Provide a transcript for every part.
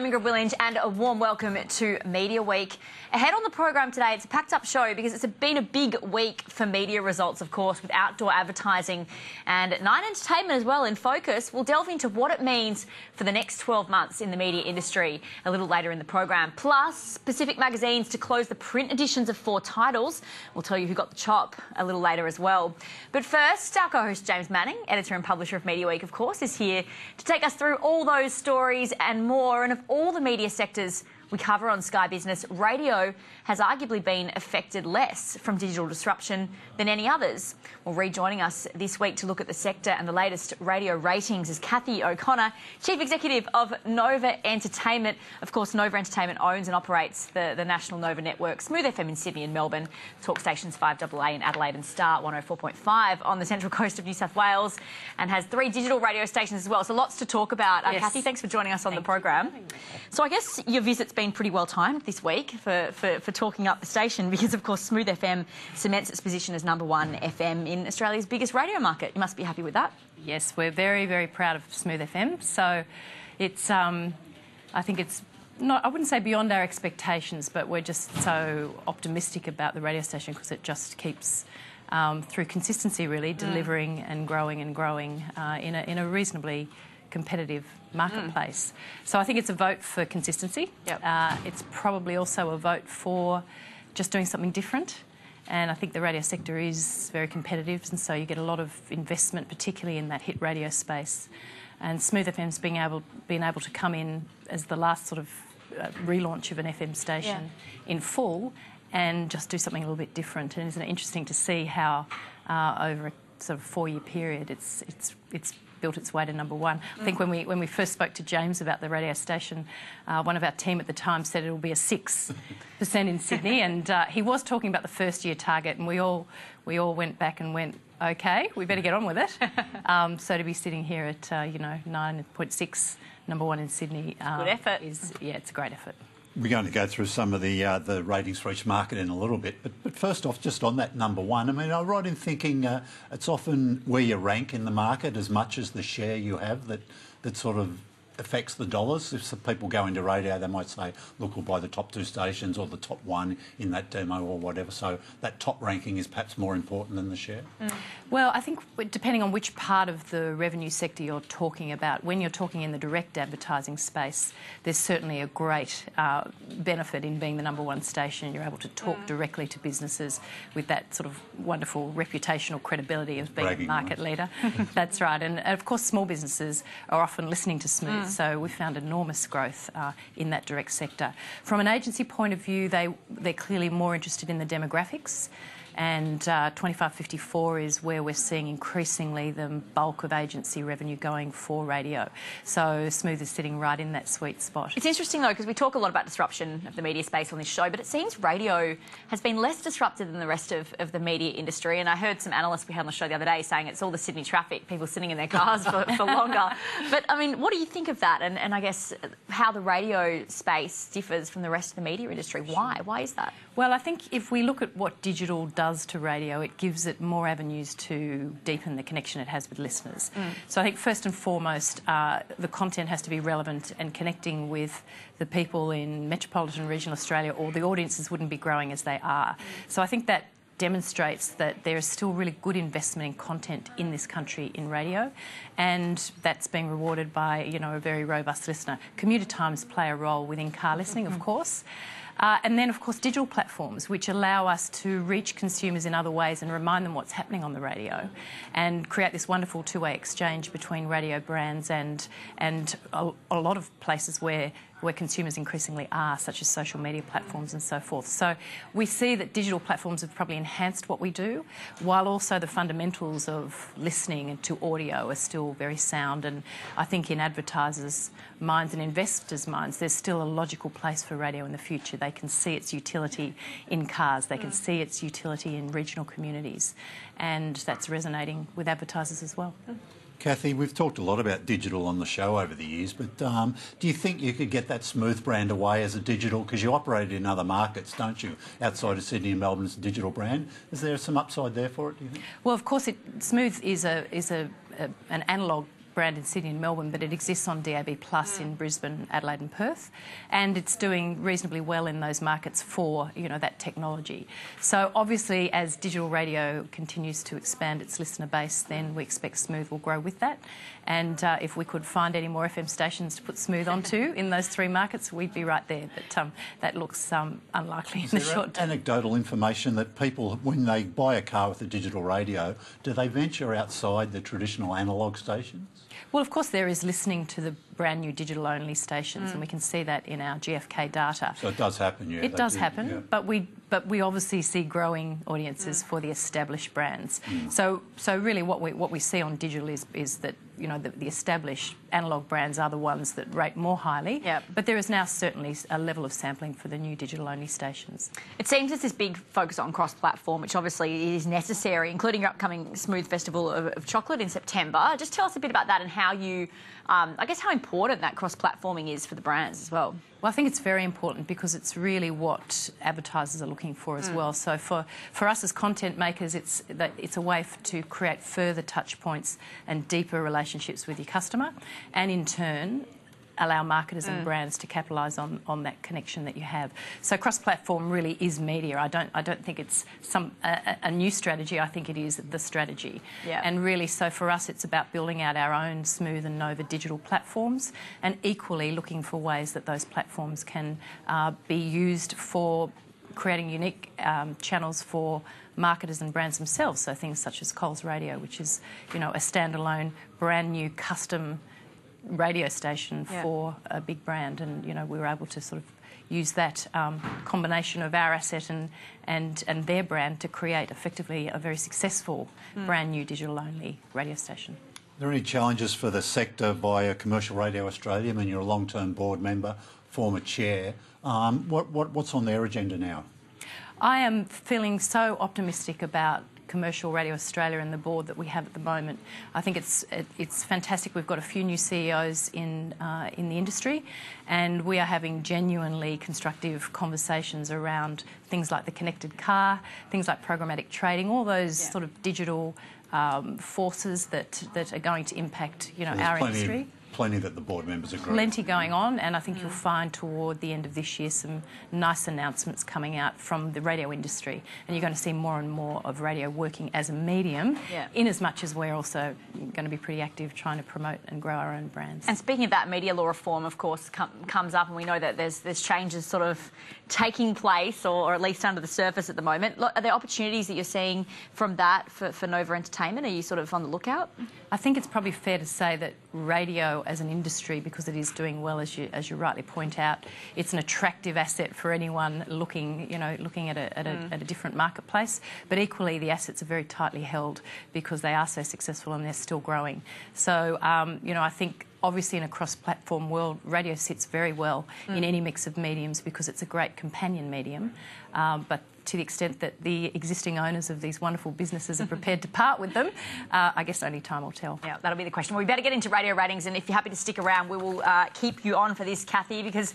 I'm Ingrid Willinge, and a warm welcome to Media Week. Ahead on the program today, it's a packed up show because it's been a big week for media results, of course, with outdoor advertising and Nine Entertainment as well in focus. We'll delve into what it means for the next 12 months in the media industry a little later in the program. Plus, Pacific Magazines to close the print editions of four titles. We'll tell you who got the chop a little later as well. But first, our co host James Manning, editor and publisher of Media Week, of course, is here to take us through all those stories and more. And of all the media sectors, we cover on Sky Business, radio has arguably been affected less from digital disruption than any others. Well, rejoining us this week to look at the sector and the latest radio ratings is Cathy O'Connor, Chief Executive of Nova Entertainment. Of course, Nova Entertainment owns and operates the, the national Nova network, Smooth FM in Sydney and Melbourne, talk stations 5AA in Adelaide and Star 104.5 on the central coast of New South Wales, and has three digital radio stations as well. So lots to talk about. Uh, Yes. Cathy, thanks for joining us on Thank the program. you for having me. So I guess your visit's been pretty well timed this week for, for, for talking up the station because, of course, Smooth FM cements its position as number one FM in Australia's biggest radio market. You must be happy with that. Yes, we're very, very proud of Smooth FM. So it's, um, I think it's not, I wouldn't say beyond our expectations, but we're just so optimistic about the radio station because it just keeps, um, through consistency, really, delivering and growing and growing uh, in, a, in a reasonably competitive marketplace. So I think it's a vote for consistency. Yep. Uh, it's probably also a vote for just doing something different. And I think the radio sector is very competitive, and so you get a lot of investment, particularly in that hit radio space. And Smooth FM's being able, being able to come in as the last sort of uh, relaunch of an FM station in full and just do something a little bit different. And isn't it interesting to see how uh, over a sort of four-year period it's, it's, it's built its way to number one. I think when we when we first spoke to James about the radio station, uh, one of our team at the time said it'll be a six percent in Sydney, and uh, he was talking about the first year target, and we all we all went back and went, okay, we better get on with it. um, so to be sitting here at uh, you know nine point six, number one in Sydney, um, good effort. Is yeah, it's a great effort. We're going to go through some of the uh, the ratings for each market in a little bit, but, but first off, just on that number one, I mean, I'm right in thinking uh, it's often where you rank in the market as much as the share you have that that sort of affects the dollars. If some people go into radio, they might say, "Look, we'll buy the top two stations or the top one in that demo or whatever." So that top ranking is perhaps more important than the share. Well, I think depending on which part of the revenue sector you're talking about, when you're talking in the direct advertising space, there's certainly a great uh, benefit in being the number one station. You're able to talk directly to businesses with that sort of wonderful reputational credibility of being Bragging a market leader. That's right. And of course, small businesses are often listening to Smooth, so we've found enormous growth uh, in that direct sector. From an agency point of view, they, they're clearly more interested in the demographics and uh, 2554 is where we're seeing increasingly the bulk of agency revenue going for radio. So Smooth is sitting right in that sweet spot. It's interesting though because we talk a lot about disruption of the media space on this show, but it seems radio has been less disrupted than the rest of, of the media industry. And I heard some analysts we had on the show the other day saying it's all the Sydney traffic, people sitting in their cars for, for longer. But I mean, what do you think of that? And, and I guess how the radio space differs from the rest of the media industry? Why? Why is that? Well, I think if we look at what digital does to radio, it gives it more avenues to deepen the connection it has with listeners. So I think first and foremost, uh, the content has to be relevant and connecting with the people in metropolitan regional Australia, or the audiences wouldn't be growing as they are. So I think that demonstrates that there is still really good investment in content in this country in radio, and that's being rewarded by you know a very robust listener. Commuter times play a role within car listening, of course. Uh, and then, of course, digital platforms, which allow us to reach consumers in other ways and remind them what's happening on the radio, and create this wonderful two-way exchange between radio brands and and a, a lot of places where where consumers increasingly are, such as social media platforms and so forth. So we see that digital platforms have probably enhanced what we do, while also the fundamentals of listening to audio are still very sound. And I think in advertisers' minds and investors' minds, there's still a logical place for radio in the future. They can see its utility in cars, they can mm. see its utility in regional communities, and that's resonating with advertisers as well. Mm. Cathy, we've talked a lot about digital on the show over the years, but um, do you think you could get that smooth brand away as a digital? Because you operate in other markets, don't you? Outside of Sydney and Melbourne, it's a digital brand. Is there some upside there for it? Do you think? Well, of course, it, Smooth is a is a, a an analog brand in Sydney and Melbourne, but it exists on DAB Plus in mm. Brisbane, Adelaide, and Perth, and it's doing reasonably well in those markets for you know that technology. So obviously, as digital radio continues to expand its listener base, then we expect Smooth will grow with that. And uh, if we could find any more FM stations to put Smooth onto in those three markets, we'd be right there. But um, that looks um, unlikely Is in the short term. anecdotal information that people, when they buy a car with a digital radio, do they venture outside the traditional analogue stations? Well, of course, there is listening to the brand new digital only stations, and we can see that in our GFK data. So it does happen, yeah. It does do, happen, yeah. but we but we obviously see growing audiences for the established brands. So so really, what we what we see on digital is is that you know the, the established analog brands are the ones that rate more highly. Yep. But there is now certainly a level of sampling for the new digital only stations. It seems there's this big focus on cross-platform, which obviously is necessary, including your upcoming Smooth Festival of, of Chocolate in September. Just tell us a bit about that and how you, um, I guess, how important that cross-platforming is for the brands as well. Well, I think it's very important because it's really what advertisers are looking for as well. So for, for us as content makers, it's it's a way to create further touch points and deeper relationships with your customer, and in turn allow marketers and brands to capitalise on, on that connection that you have. So cross-platform really is media. I don't I don't think it's some a, a- a new strategy. I think it is the strategy. Yeah. And really, so for us, it's about building out our own Smooth and Nova digital platforms, and equally looking for ways that those platforms can uh, be used for creating unique um, channels for marketers and brands themselves. So things such as Coles Radio, which is you know a standalone, brand new, custom radio station Yeah. for a big brand, and you know we were able to sort of use that um, combination of our asset and, and and their brand to create effectively a very successful brand new digital only radio station. Are there any challenges for the sector via Commercial Radio Australia? I mean, you're a long-term board member, former chair. Um, what, what, what's on their agenda now? I am feeling so optimistic about Commercial Radio Australia and the board that we have at the moment. I think it's it, it's fantastic. We've got a few new CEOs in uh, in the industry, and we are having genuinely constructive conversations around things like the connected car, things like programmatic trading, all those Yeah. sort of digital um, forces that that are going to impact you know There's our plenty, industry plenty that the board members agree. plenty going on, and I think you'll find toward the end of this year some nice announcements coming out from the radio industry, and you're going to see more and more of radio working as a medium, Yeah. in as much as we're also going to be pretty active trying to promote and grow our own brands. And speaking of that, media law reform, of course, com- comes up, and we know that there's there's changes sort of taking place, or, or at least under the surface at the moment. Lo- Are there opportunities that you're seeing from that for, for Nova Entertainment? Are you sort of on the lookout? I think it's probably fair to say that radio as an industry, because it is doing well, as you as you rightly point out, it's an attractive asset for anyone looking, you know, looking at a, at a, at a different marketplace. But equally, the assets are very tightly held because they are so successful and they're still growing. So, um, you know, I think. Obviously, in a cross platform world, radio sits very well in any mix of mediums because it's a great companion medium. Um, but to the extent that the existing owners of these wonderful businesses are prepared to part with them, uh, I guess only time will tell. Yeah, that'll be the question. Well, we better get into radio ratings, and if you're happy to stick around, we will uh, keep you on for this, Cathy, because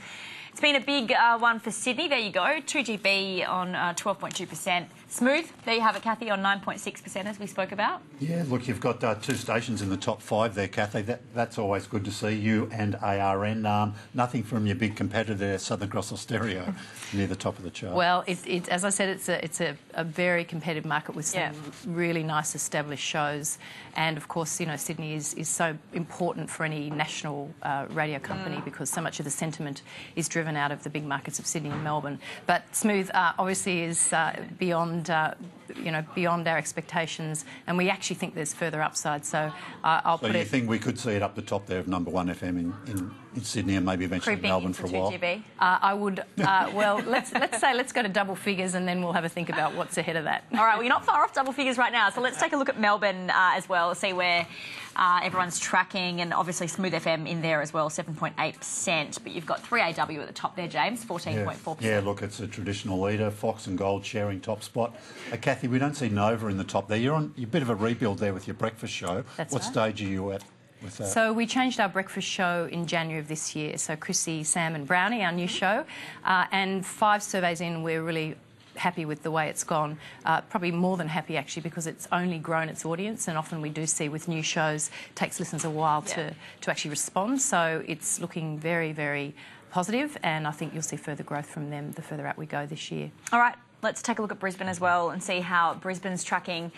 it's been a big uh, one for Sydney. There you go, 2GB on uh, 12.2%. Smooth, there you have it, Cathy, on 9.6%, as we spoke about. Yeah, look, you've got uh, two stations in the top five there, Cathy. That, that's always good to see. You and ARN. Um, nothing from your big competitor, Southern Cross Austereo, near the top of the chart. Well, it, it, as I said, it's a it's a, a very competitive market with some Yeah. really nice established shows, and of course, you know, Sydney is, is so important for any national uh, radio company because so much of the sentiment is driven out of the big markets of Sydney and Melbourne. But Smooth uh, obviously is uh, beyond. Uh, you know, beyond our expectations, and we actually think there's further upside. So uh, I'll so put you it. think we could see it up the top there of number one FM in, in, in Sydney and maybe eventually Creeping Melbourne for a while? 2GB. Uh, I would. Uh, well, let's let's say let's go to double figures, and then we'll have a think about what's ahead of that. All right, well, you're not far off double figures right now. So let's take a look at Melbourne uh, as well, see where uh, everyone's tracking, and obviously Smooth FM in there as well, 7.8%. But you've got 3AW at the top there, James, 14.4%. Yeah, look, it's a traditional leader. Fox and Gold sharing top spot. Uh, Cathy, we don't see Nova in the top there. You're on you're a bit of a rebuild there with your breakfast show. That's what right. stage are you at with that? So we changed our breakfast show in January of this year. So Chrissy, Sam, and Brownie, our new show, uh, and five surveys in, we're really happy with the way it's gone. Uh, probably more than happy actually because it's only grown its audience, and often we do see with new shows it takes listeners a while Yeah. to to actually respond. So it's looking very very positive, and I think you'll see further growth from them the further out we go this year. All right, let's take a look at Brisbane as well and see how Brisbane's tracking.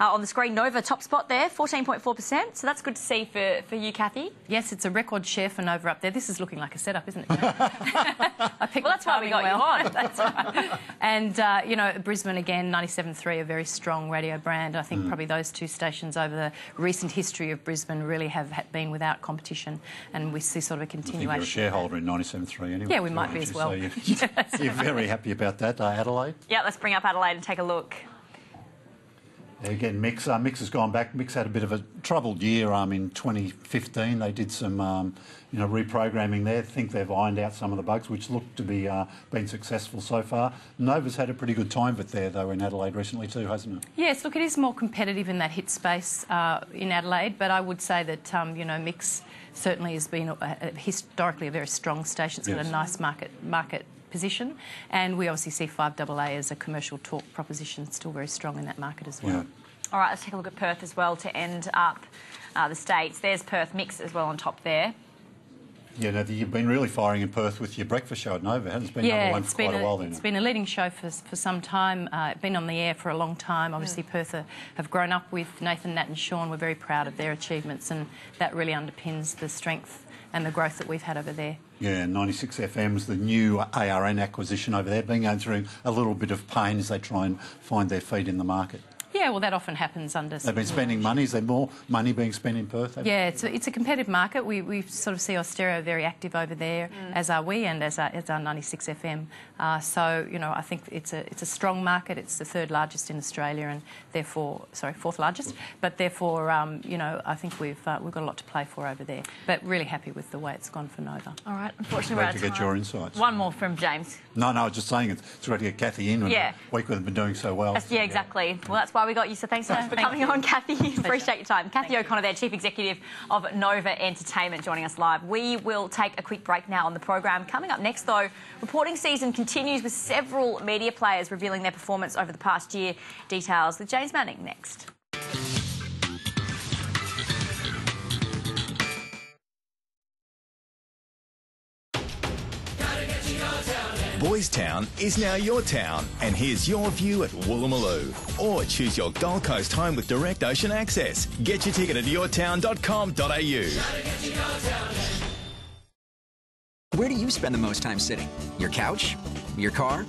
Uh, on the screen, Nova top spot there, 14.4%. So that's good to see for, for you, Cathy. Yes, it's a record share for Nova up there. This is looking like a setup, isn't it? I picked Well, that's why we got you well. on. That's right. And, uh, you know, Brisbane again, 97.3, a very strong radio brand. I think probably those two stations over the recent history of Brisbane really have been without competition, and we see sort of a continuation. you're a shareholder in 97.3 anyway. Yeah, we might be as well. So you're, you're very happy about that, uh, Adelaide? Yeah, let's bring up Adelaide and take a look. Again, Mix, uh, Mix has gone back. Mix had a bit of a troubled year um, in 2015. They did some, um, you know, reprogramming there. think they've ironed out some of the bugs, which look to be uh, been successful so far. Nova's had a pretty good time of it there, though, in Adelaide recently too, hasn't it? Yes, look, it is more competitive in that hit space uh, in Adelaide, but I would say that um, you know Mix certainly has been a, a, historically a very strong station. It's got a nice market market position, and we obviously see 5AA as a commercial talk proposition still very strong in that market as well. Yeah. All right, let's take a look at Perth as well to end up uh, the states. There's Perth Mix as well on top there. Yeah, now, you've been really firing in Perth with your breakfast show at Nova, hasn't it? It's been number Yeah, one for quite a, a, while then. it's been a leading show for, for some time. Uh, it's been on the air for a long time. Obviously, Perth are, have grown up with Nathan, Nat, and Sean. We're very proud of their achievements, and that really underpins the strength and the growth that we've had over there. Yeah, 96 FM's the new ARN acquisition over there, been going through a little bit of pain as they try and find their feet in the market. Yeah, well, that often happens under. They've been spending money. Is there more money being spent in Perth? Yeah, it's a, it's a competitive market. We, we sort of see Austereo very active over there, as are we, and as our, as our 96 FM. Uh, so, you know, I think it's a it's a strong market. It's the third largest in Australia, and therefore, sorry, fourth largest. But therefore, um, you know, I think we've uh, we've got a lot to play for over there. But really happy with the way it's gone for Nova. All right, unfortunately, Great we're out to of get time. your insights. One more from James. No, no, I was just saying it's, it's great to get Cathy in. Yeah. Week we've been doing so well. That's- yeah, exactly. Well, that's why we got you. So thanks so much for coming on, Cathy. Appreciate your time. Cathy O'Connor, there, Chief Executive of Nova Entertainment, joining us live. We will take a quick break now on the program. Coming up next, though, reporting season continues with several media players revealing their performance over the past year. Details with James Manning next. Boys Town is now your town, and here's your view at Woolloomooloo. Or choose your Gold Coast home with direct ocean access. Get your ticket at yourtown.com.au. Where do you spend the most time sitting? Your couch? Your car?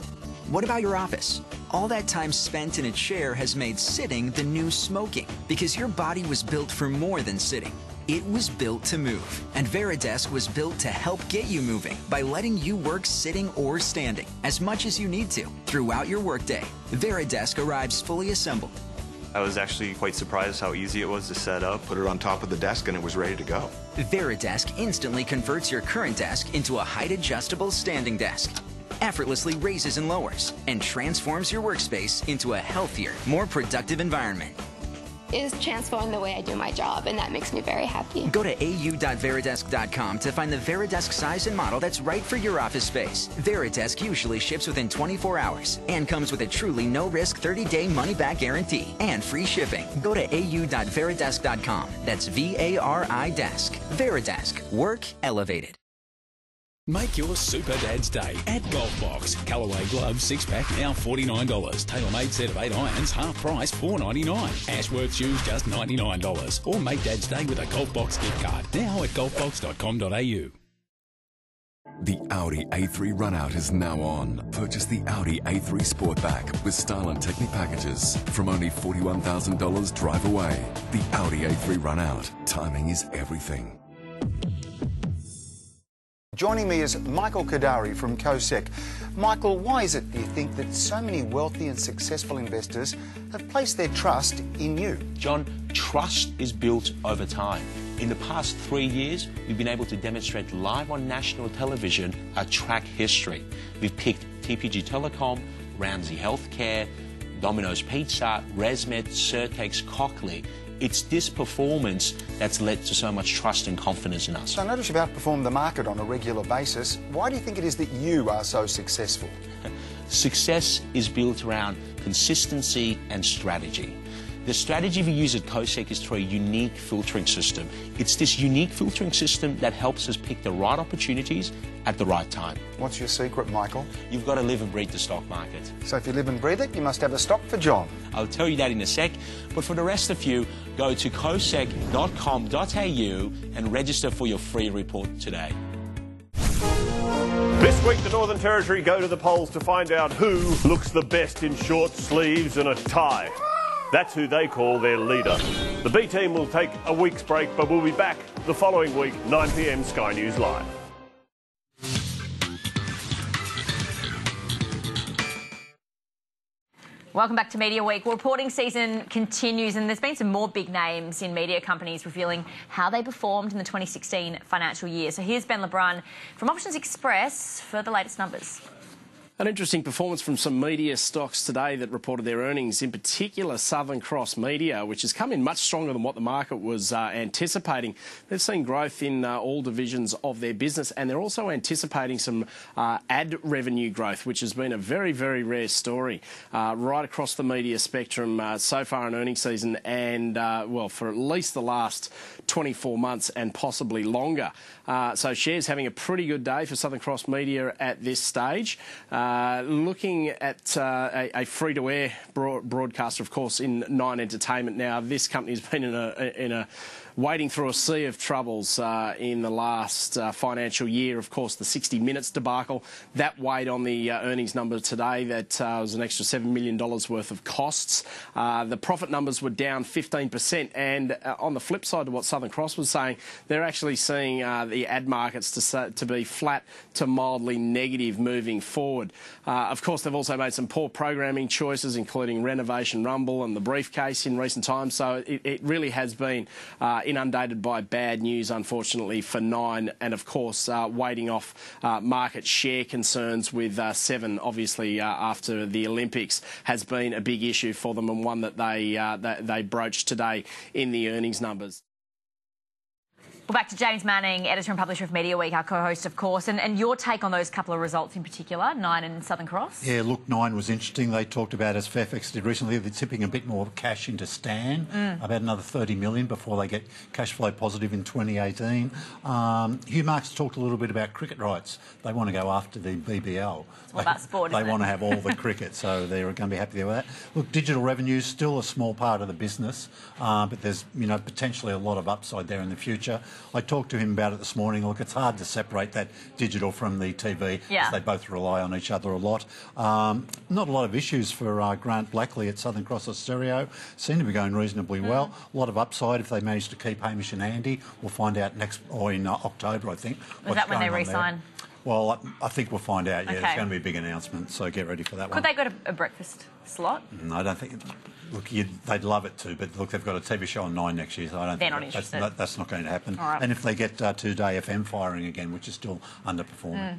What about your office? All that time spent in a chair has made sitting the new smoking because your body was built for more than sitting. It was built to move, and Varidesk was built to help get you moving by letting you work sitting or standing as much as you need to throughout your workday. Varidesk arrives fully assembled. I was actually quite surprised how easy it was to set up. Put it on top of the desk and it was ready to go. Varidesk instantly converts your current desk into a height adjustable standing desk, effortlessly raises and lowers, and transforms your workspace into a healthier, more productive environment. Is transforming the way I do my job, and that makes me very happy. Go to au.varidesk.com to find the Varidesk size and model that's right for your office space. Varidesk usually ships within 24 hours and comes with a truly no risk 30 day money back guarantee and free shipping. Go to au.varidesk.com. That's V A R I Desk. Varidesk. Work elevated. Make your Super Dad's Day at Golf Box. Callaway gloves, six pack, now $49. TaylorMade set of eight irons, half price, $4.99. Ashworth shoes, just $99. Or make Dad's Day with a Golf Box gift card. Now at golfbox.com.au. The Audi A3 Runout is now on. Purchase the Audi A3 Sportback with style and technique packages from only $41,000 drive away. The Audi A3 Runout. Timing is everything. Joining me is Michael Kodari from KOSEC. Michael, why is it, do you think, that so many wealthy and successful investors have placed their trust in you? John, trust is built over time. In the past three years, we've been able to demonstrate live on national television a track history. We've picked TPG Telecom, Ramsay Healthcare, Domino's Pizza, ResMed, Sirtex, Cochlear. It's this performance that's led to so much trust and confidence in us. So I notice you've outperformed the market on a regular basis. Why do you think it is that you are so successful? Success is built around consistency and strategy. The strategy we use at KOSEC is through a unique filtering system. It's this unique filtering system that helps us pick the right opportunities at the right time. What's your secret, Michael? You've got to live and breathe the stock market. So if you live and breathe it, you must have a stock for John. I'll tell you that in a sec. But for the rest of you, go to kosec.com.au and register for your free report today. This week, the Northern Territory go to the polls to find out who looks the best in short sleeves and a tie. That's who they call their leader. The B team will take a week's break, but we'll be back the following week, 9 pm Sky News Live. Welcome back to Media Week. Reporting season continues, and there's been some more big names in media companies revealing how they performed in the 2016 financial year. So here's Ben Le Brun from OptionsXpress for the latest numbers. An interesting performance from some media stocks today that reported their earnings, in particular Southern Cross Media, which has come in much stronger than what the market was uh, anticipating. They've seen growth in uh, all divisions of their business, and they're also anticipating some uh, ad revenue growth, which has been a very, very rare story uh, right across the media spectrum uh, so far in earnings season, and uh, well, for at least the last 24 months and possibly longer. So shares having a pretty good day for Southern Cross Media at this stage. Uh, looking at uh, a, a free-to-air broad broadcaster, of course, in Nine Entertainment now, this company's been in a, in a wading through a sea of troubles uh, in the last uh, financial year. Of course, the 60 Minutes debacle that weighed on the uh, earnings number today. That uh, was an extra $7 million worth of costs. Uh, the profit numbers were down 15%. And uh, on the flip side to what Southern Cross was saying, they're actually seeing the ad markets to, to be flat to mildly negative moving forward. of course, they've also made some poor programming choices, including Renovation Rumble and the briefcase in recent times. So it, it really has been inundated by bad news, unfortunately, for Nine, and of course, uh, waiting off uh, market share concerns with uh, Seven, obviously, after the Olympics, has been a big issue for them and one that they, that they broached today in the earnings numbers. Well, back to James Manning, editor and publisher of Media Week, our co-host, of course, and, and your take on those couple of results in particular, Nine and Southern Cross. Yeah, look, Nine was interesting. They talked about, as Fairfax did recently, they're tipping a bit more cash into Stan, mm. about another 30 million before they get cash flow positive in 2018. Um, Hugh Marks talked a little bit about cricket rights. They want to go after the BBL. It's all about sport. they want to have all the cricket, so they're going to be happy with that. Look, digital revenue is still a small part of the business, uh, but there's you know potentially a lot of upside there in the future. I talked to him about it this morning. Look, it's hard to separate that digital from the TV yeah. they both rely on each other a lot. Um, not a lot of issues for uh, Grant Blackley at Southern Cross Austereo. Seem to be going reasonably mm. well. A lot of upside if they manage to keep Hamish and Andy. We'll find out next or in uh, October, I think. Is that when they resign? Well, I, I, think we'll find out. Yeah, okay. it's going to be a big announcement, so get ready for that Could one. Could they go to a breakfast slot? No, I don't think. Look, they'd love it too, but look, they've got a TV show on Nine next year, so I don't. They're think not interested. That's, that's, not going to happen. Right. And if they get uh, Today FM firing again, which is still underperforming. Mm.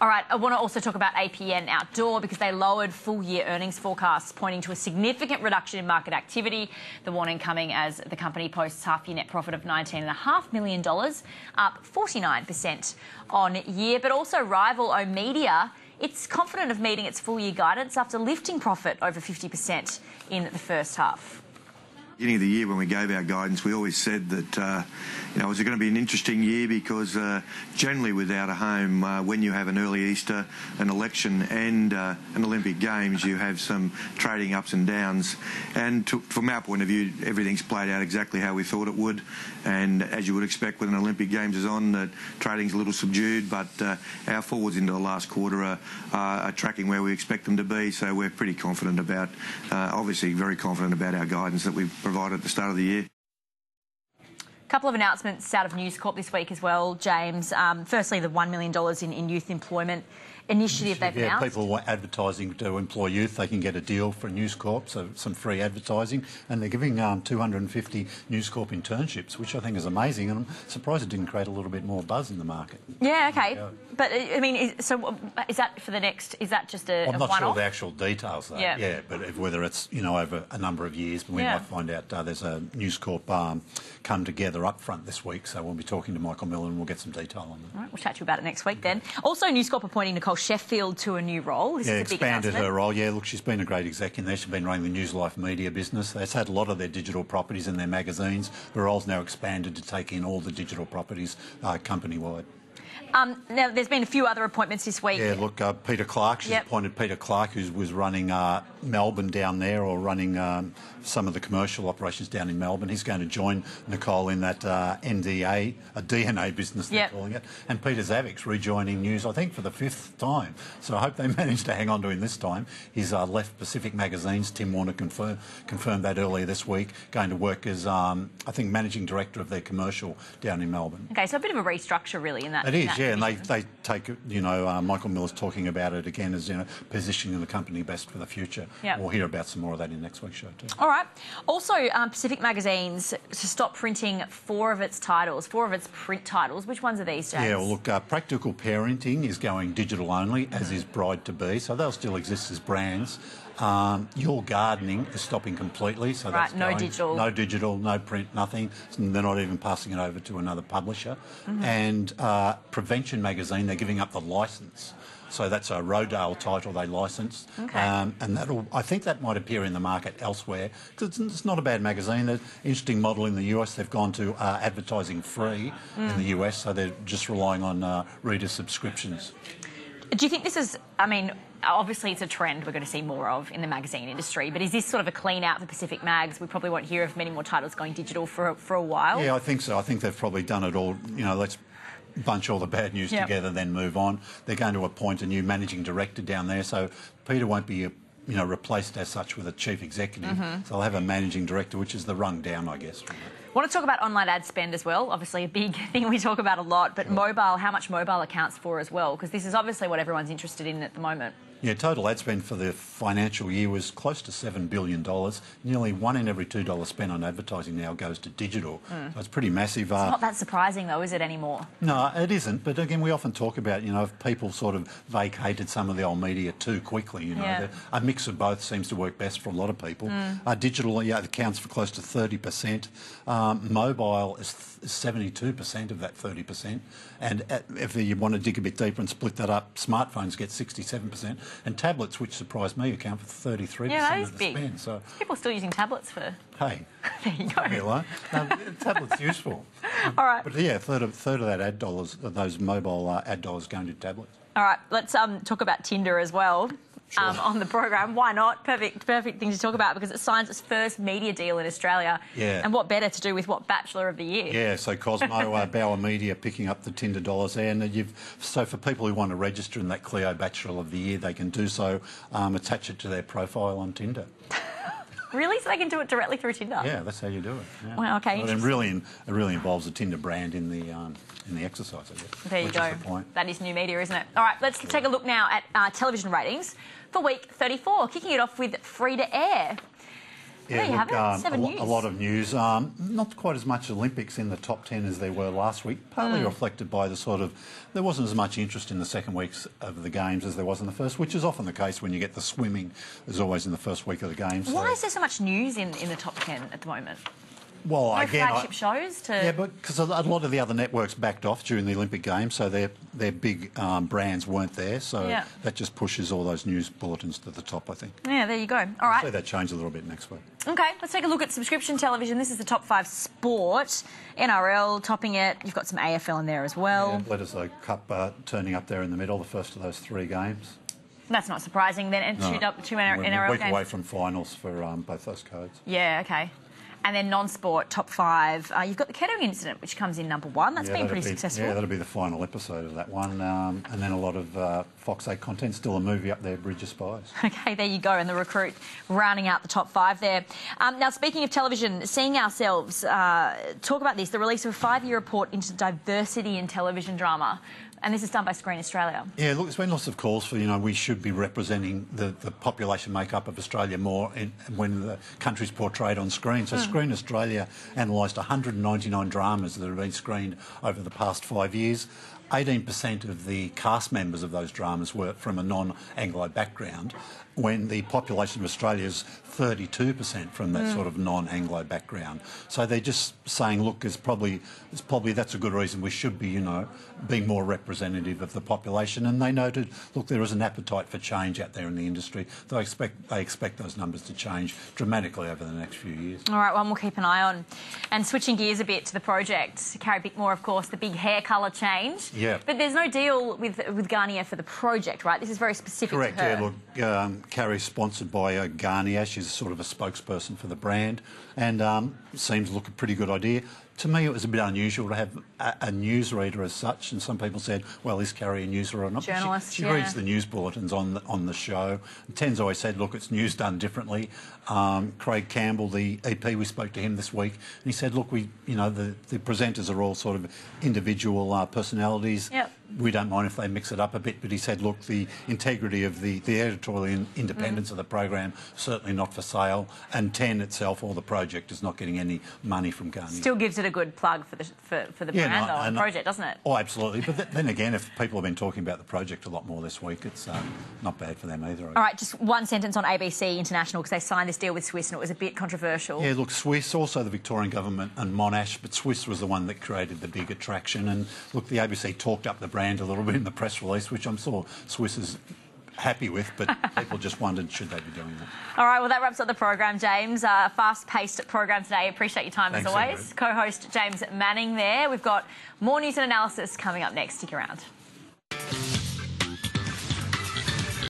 All right, I want to also talk about APN Outdoor because they lowered full year earnings forecasts, pointing to a significant reduction in market activity. The warning coming as the company posts half year net profit of $19.5 million, up 49% on year. But also, rival oOh!media it's confident of meeting its full year guidance after lifting profit over 50% in the first half beginning of the year when we gave our guidance, we always said that uh, you know it was going to be an interesting year because uh, generally without a home, uh, when you have an early Easter, an election, and uh, an Olympic Games, you have some trading ups and downs. And to, from our point of view, everything's played out exactly how we thought it would. And as you would expect when an Olympic Games is on, the trading's a little subdued, but uh, our forwards into the last quarter are, are, tracking where we expect them to be. So we're pretty confident about, uh, obviously, very confident about our guidance that we've provided at the start of the year. A couple of announcements out of News Corp this week as well, James. Um, firstly, the $1 million in, in youth employment initiative they've yeah, announced. people want advertising to employ youth. They can get a deal for News Corp, so some free advertising, and they're giving um, 250 News Corp internships, which I think is amazing. And I'm surprised it didn't create a little bit more buzz in the market. Yeah, okay, yeah. but I mean, is, so is that for the next? Is that just a? I'm a not sure of the actual details, though. Yeah, yeah but if, whether it's you know over a number of years, we yeah. might find out. Uh, there's a News Corp um, come together up front this week, so we'll be talking to Michael Miller and we'll get some detail on that. All right, we'll chat to you about it next week then. Also, News Corp appointing Nicole Sheffield to a new role. This yeah, expanded her role. Yeah, look, she's been a great exec in there. She's been running the News Life media business. They've had a lot of their digital properties in their magazines. Her role's now expanded to take in all the digital properties uh, company-wide. Um, now, there's been a few other appointments this week. Yeah, look, uh, Peter Clark, she's Yep. appointed Peter Clark, who was running uh, Melbourne down there or running um, some of the commercial operations down in Melbourne. He's going to join Nicole in that uh, NDA, a DNA business, they're Yep. calling it. And Peter Zavecz's rejoining News, I think, for the fifth time. So I hope they manage to hang on to him this time. He's uh, left Pacific Magazines. Tim Worner confirm, confirmed that earlier this week, going to work as, um, I think, managing director of their commercial down in Melbourne. Okay, so a bit of a restructure, really, in that. It in is, that yeah, and they, they take, you know, uh, Michael Miller's talking about it again as, you know, positioning the company best for the future. Yep. We'll hear about some more of that in next week's show too. All right. Also, um, Pacific Magazines to stop printing four of its titles, four of its print titles. Which ones are these, James? Yeah, well, look, uh, Practical Parenting is going digital only, as is Bride to Be, so they'll still exist as brands. Um, Your Gardening is stopping completely, so Right, that's no going- digital. no digital, no print, nothing. They're not even passing it over to another publisher. Mhm. And uh, Prevention Magazine, they're giving up the license. So that's a Rodale title they licensed, Okay. um, and that'll. I think that might appear in the market elsewhere because it's, it's not a bad magazine. An interesting model in the US. They've gone to uh, advertising free in Mm. the US, so they're just relying on uh, reader subscriptions. Do you think this is? I mean, obviously it's a trend we're going to see more of in the magazine industry. But is this sort of a clean out for Pacific Mags? We probably won't hear of many more titles going digital for for a while. Yeah, I think so. I think they've probably done it all. You know, let's bunch all the bad news Yep. together, then move on. They're going to appoint a new managing director down there, so Peter won't be. uh, you know, replaced as such with a chief executive. Mhm. So they'll have a managing director, which is the rung down, I guess. That. Want to talk about online ad spend as well? Obviously, a big thing we talk about a lot. But mobile, how much mobile accounts for as well? Because this is obviously what everyone's interested in at the moment. Yeah, total ad spend for the financial year was close to $7 billion. Nearly one in every $2 spent on advertising now goes to digital. Mm. So it's pretty massive. It's Uh, not that surprising, though, is it anymore? No, it isn't. But again, we often talk about, you know, if people sort of vacated some of the old media too quickly, you know, Yeah. a mix of both seems to work best for a lot of people. Mm. Uh, digital, yeah, accounts for close to 30%. Um, mobile is th- 72% of that 30%. And uh, if you want to dig a bit deeper and split that up, smartphones get 67%. And tablets, which surprised me, account for 33% Yeah, that is of the big. spend. So, People are still using tablets for. hey, there you go. No, tablet's useful. All right. But yeah, a third of, third of that ad dollars, those mobile uh, ad dollars going to tablets. All right, let's um, talk about Tinder as well. Um, on the program, why not? Perfect, perfect thing to talk about because it signs its first media deal in Australia. Yeah. And what better to do with what Bachelor of the Year? Yeah, so Cosmo, uh, Bauer Media picking up the Tinder dollars there. And you've, so for people who want to register in that Cleo Bachelor of the Year, they can do so, um, attach it to their profile on Tinder. Really? So they can do it directly through Tinder? Yeah, that's how you do it. Yeah. Wow, okay, Well, it really, it really involves the Tinder brand in the, um, in the exercise, I guess. There you go. Is the point. That is new media, isn't it? All right, let's take a look now at uh, television ratings for week 34, kicking it off with free to air. There you look, um, Seven a, a lot of news. Um, not quite as much Olympics in the top 10 as there were last week, partly Mm. reflected by the sort of. There wasn't as much interest in the second weeks of the games as there was in the first, which is often the case when you get the swimming, as always in the first week of the games. So- Why is there so much news in, in the top 10 at the moment? Well, no again, I- shows to. yeah, but because a a lot of the other networks backed off during the Olympic Games, so their their big um, brands weren't there. So Yeah. that just pushes all those news bulletins to the top. I think. Yeah, there you go. All See right. that change a little bit next week. Okay, let's take a look at subscription television. This is the top five sport. NRL topping it. You've got some AFL in there as well. Yeah, Bledisloe Cup uh, turning up there in the middle, the first of those three games. That's not surprising then. And No, two, two we're NRL week games. away from finals for um, both those codes. Yeah, okay. And then non-sport, top five. Uh, you've got the Kettering incident, which comes in number one. That's Yeah, been pretty be- successful. Yeah, that'll be the final episode of that one. Um, and then a lot of uh, Fox 8 content, still a movie up there, Bridge of Spies. Okay, there you go, and the recruit rounding out the top five there. Um, now, speaking of television, seeing ourselves, uh, talk about this the release of a five year report into diversity in television drama. And this is done by Screen Australia. Yeah, look, there's been lots of calls for, you know, we should be representing the, the population makeup of Australia more in, when the country's portrayed on screen. So Mm. Screen Australia analysed 199 dramas that have been screened over the past five years. 18% of the cast members of those dramas were from a non-Anglo background, when the population of Australia is 32% from that Mm. sort of non-Anglo background. So they're just saying, look, there's probably, there's probably that's a good reason we should be, you know, being more representative of the population. And they noted, look, there is an appetite for change out there in the industry. They expect they expect those numbers to change dramatically over the next few years. All right, one we'll keep an eye on. And switching gears a bit to the project, Carrie Bickmore, of course, the big hair colour change. Yeah. But there's no deal with with Garnier for the project, right? This is very specific Correct. Yeah. Look, um, Carrie's sponsored by uh, Garnier. She's sort of a spokesperson for the brand, and um, seems to look a pretty good idea. To me, it was a bit unusual to have a, a newsreader as such, and some people said, "Well, is Carrie a newsreader or not?" But she- Journalist, She, yeah. reads the news bulletins on the, on the show. Ten's always said, "Look, it's news done differently." Um, Craig Campbell, the EP, we spoke to him this week, and he said, "Look, we, you know, the, the presenters are all sort of individual uh, personalities." Yep. We don't mind if they mix it up a bit, but he said, look, the integrity of the, the editorial in- Mm. independence of the program, certainly not for sale, and 10 itself, or the project, is not getting any money from Garnier. Still gives it a good plug for the for, for the Yeah, brand no, and project, doesn't it? Oh, absolutely. But th- then again, if people have been talking about the project a lot more this week, it's uh, not bad for them either. All right, just one sentence on ABC International because they signed this deal with Swisse and it was a bit controversial. Yeah, look, Swisse, also the Victorian government and Monash, but Swisse was the one that created the big attraction. And look, the ABC talked up the brand a little bit in the press release, which I'm sure Swisse is happy with, but people just wondered should they be doing that. All right, well, that wraps up the program, James. Uh, Fast paced program today. Appreciate your time Thanks, as always. Co host James Manning there. We've got more news and analysis coming up next. Stick around.